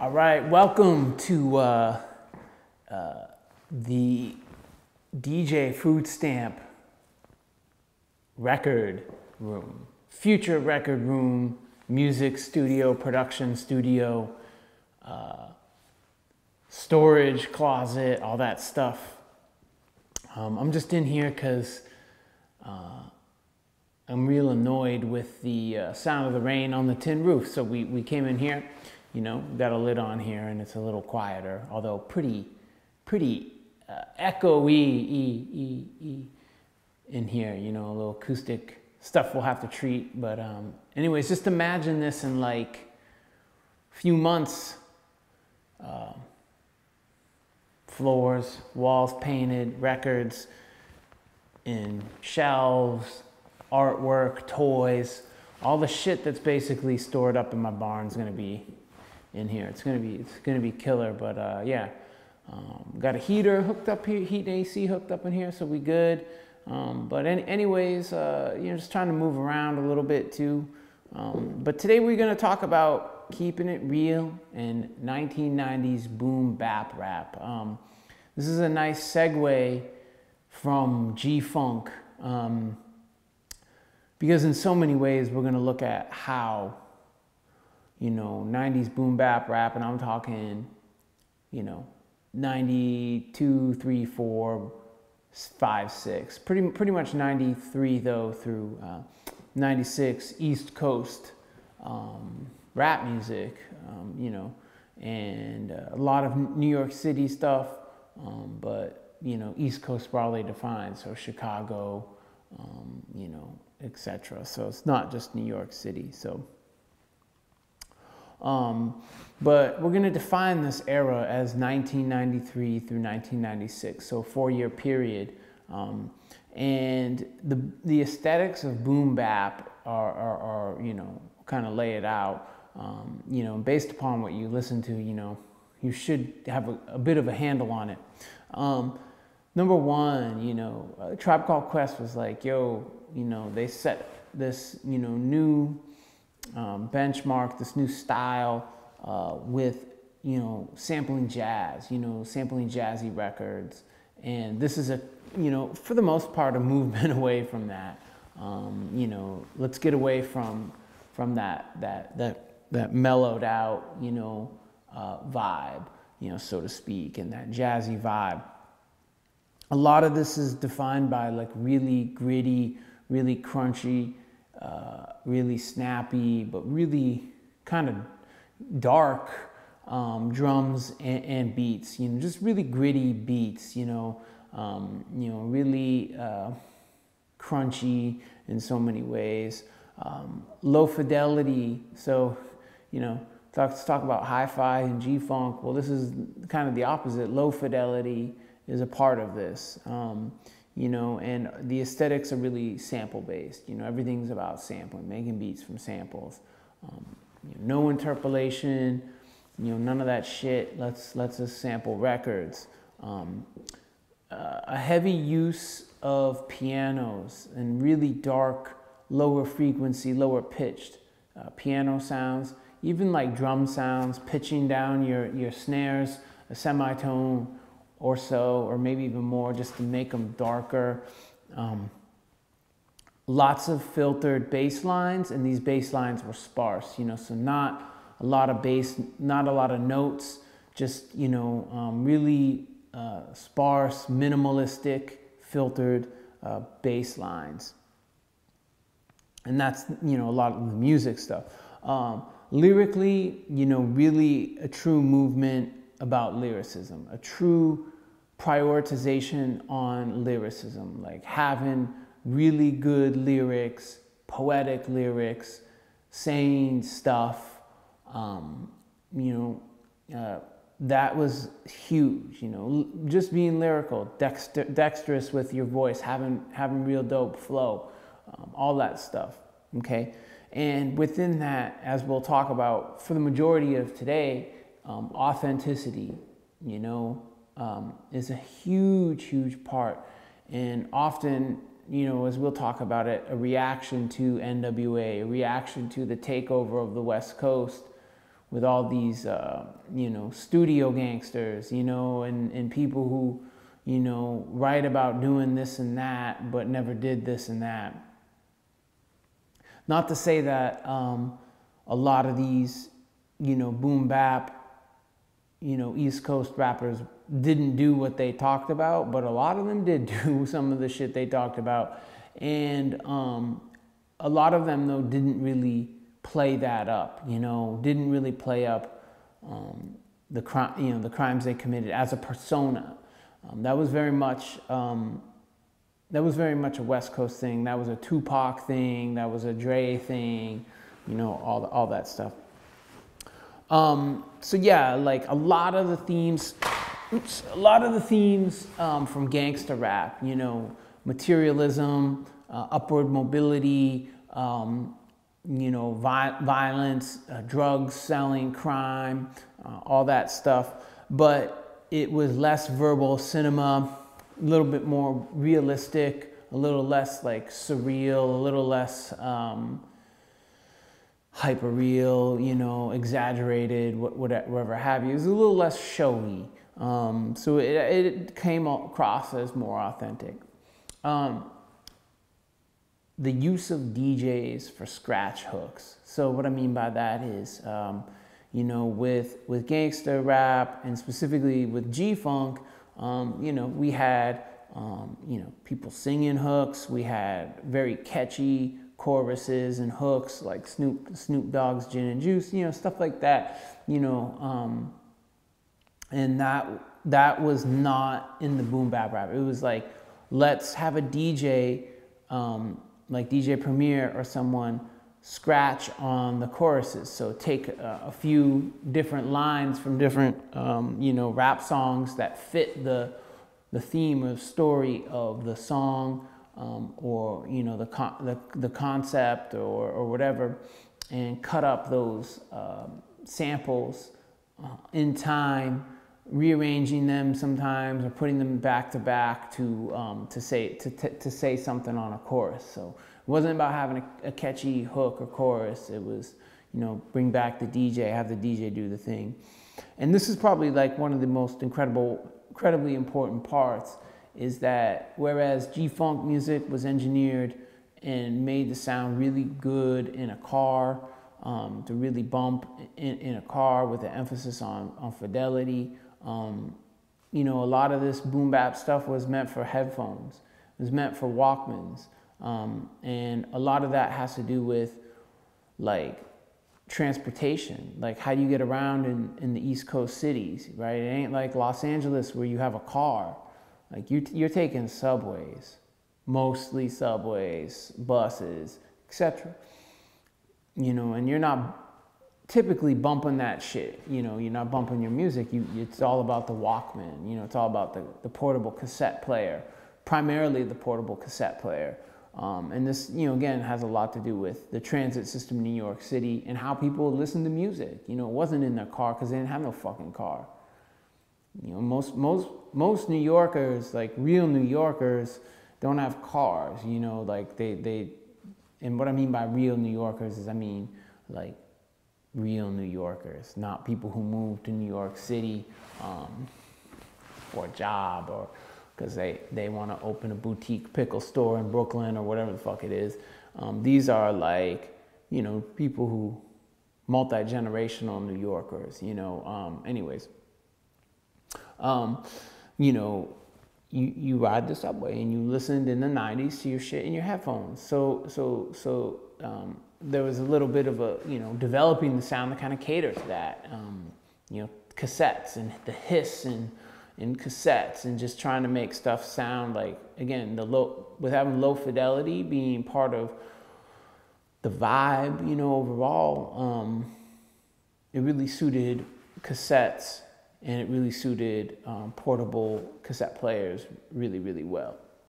All right, welcome to uh, uh, the DJ Food Stamp Record Room, Future Record Room, Music Studio, Production Studio, uh, Storage Closet, all that stuff. Um, I'm just in here because uh, I'm real annoyed with the uh, sound of the rain on the tin roof. So we, we came in here you know, got a lid on here and it's a little quieter, although pretty, pretty uh, echoey e, e, e in here, you know, a little acoustic stuff we'll have to treat. But um, anyways, just imagine this in like a few months. Uh, floors, walls painted, records in shelves, artwork, toys, all the shit that's basically stored up in my barn is going to be in here. It's gonna be it's gonna be killer. But uh, yeah, um, got a heater hooked up here, heat and AC hooked up in here, so we good. Um, but any, anyways, uh, you know, just trying to move around a little bit too. Um, but today we're gonna talk about keeping it real and 1990s boom bap rap. Um, this is a nice segue from G Funk. Um, because in so many ways we're to look at how you know, 90s boom bap rap, and I'm talking, you know, 92, 3, 4, 5, 6. Pretty, pretty much 93 though through uh, 96 East Coast um, rap music, um, you know, and uh, a lot of New York City stuff, um, but, you know, East Coast broadly defined, so Chicago, um, you know, etc. So it's not just New York City. So um, but we're going to define this era as 1993 through 1996, so four year period. Um, and the, the aesthetics of boom bap are, are, are you know, kind of lay it out. Um, you know, based upon what you listen to, you know, you should have a, a bit of a handle on it. Um, number one, you know, uh, Tribe Called Quest was like, yo, you know, they set this, you know, new um, benchmark this new style uh, with you know sampling jazz, you know sampling jazzy records, and this is a you know for the most part a movement away from that. Um, you know, let's get away from from that that that that mellowed out you know uh, vibe, you know so to speak, and that jazzy vibe. A lot of this is defined by like really gritty, really crunchy uh, really snappy, but really kind of dark um, drums and, and, beats. You know, just really gritty beats. You know, um, you know, really uh, crunchy in so many ways. Um, low fidelity. So, you know, talk, talk about hi-fi and G-funk. Well, this is kind of the opposite. Low fidelity is a part of this. Um, you know, and the aesthetics are really sample based. You know, everything's about sampling, making beats from samples. Um, you know, no interpolation, you know, none of that shit. Let's let's just sample records. Um, uh, a heavy use of pianos and really dark, lower frequency, lower pitched uh, piano sounds, even like drum sounds, pitching down your your snares, a semitone or so, or maybe even more, just to make them darker. Um, lots of filtered bass lines, and these bass lines were sparse, you know, so not a lot of bass, not a lot of notes, just, you know, um, really uh, sparse, minimalistic, filtered uh, bass lines. And that's, you know, a lot of the music stuff. Um, lyrically, you know, really a true movement about lyricism, a true prioritization on lyricism, like having really good lyrics, poetic lyrics, saying stuff. Um, you know, uh, that was huge. You know, just being lyrical, dexter- dexterous with your voice, having having real dope flow, um, all that stuff. Okay, and within that, as we'll talk about, for the majority of today, um, authenticity. You know, um, is a huge, huge part. And often, you know, as we'll talk about it, a reaction to NWA, a reaction to the takeover of the West Coast, with all these, uh, you know, studio gangsters, you know, and, and people who, you know, write about doing this and that, but never did this and that. Not to say that um, a lot of these, you know, boom bap, you know, East Coast rappers didn't do what they talked about, but a lot of them did do some of the shit they talked about. And um, a lot of them, though, didn't really play that up, you know, didn't really play up um, the, crime, you know, the crimes they committed as a persona. Um, that was very much um, that was very much a West Coast thing. That was a Tupac thing. That was a Dre thing. You know, all the, all that stuff. Um, so yeah, like a lot of the themes, oops, a lot of the themes um, from gangster rap. You know, materialism, uh, upward mobility, um, you know, vi- violence, uh, drugs selling, crime, uh, all that stuff. But it was less verbal cinema, a little bit more realistic, a little less like surreal, a little less um, hyper real, you know, exaggerated, whatever have you. It was a little less showy. Um, so it, it came across as more authentic. Um, the use of DJs for scratch hooks. So what I mean by that is, um, you know, with with gangster rap and specifically with G Funk, um, you know, we had um, you know people singing hooks. We had very catchy choruses and hooks like Snoop Snoop Dogg's Gin and Juice, you know, stuff like that. You know, um, and that that was not in the boom bap rap. It was like let's have a DJ um, like DJ Premier or someone scratch on the choruses. So take a, a few different lines from different, um, you know, rap songs that fit the, the theme or story of the song um, or, you know, the, con- the, the concept or, or whatever and cut up those uh, samples uh, in time rearranging them sometimes or putting them back to back to um, to say to, to, say something on a chorus. So it wasn't about having a, a, catchy hook or chorus. It was you know bring back the DJ, have the DJ do the thing. And this is probably like one of the most incredible, incredibly important parts is that whereas G Funk music was engineered and made the sound really good in a car. Um, to really bump in, in a car with an emphasis on, on fidelity, um, you know, a lot of this boom bap stuff was meant for headphones. It was meant for Walkmans. Um, and a lot of that has to do with like transportation. Like how do you get around in, in the East Coast cities, right? It ain't like Los Angeles where you have a car. Like you, you're taking subways, mostly subways, buses, etc. You know, and you're not typically bumping that shit. You know, you're not bumping your music. You, it's all about the Walkman. You know, it's all about the, the portable cassette player, primarily the portable cassette player. Um, and this, you know, again, has a lot to do with the transit system in New York City and how people listen to music. You know, it wasn't in their car because they didn't have no fucking car. You know, most most most New Yorkers, like real New Yorkers, don't have cars. You know, like they they, and what I mean by real New Yorkers is I mean like real New Yorkers, not people who moved to New York City um, for a job or because they, they want to open a boutique pickle store in Brooklyn or whatever the fuck it is. Um, these are like, you know, people who, multi generational New Yorkers, you know. Um, anyways, um, you know, you, you ride the subway and you listened in the 90s to your shit in your headphones. So, so, so, um, there was a little bit of a you know developing the sound that kind of catered to that. Um, you know, cassettes and the hiss and in cassettes and just trying to make stuff sound like again the low with having low fidelity being part of the vibe. You know, overall, um, it really suited cassettes and it really suited um, portable cassette players really really well.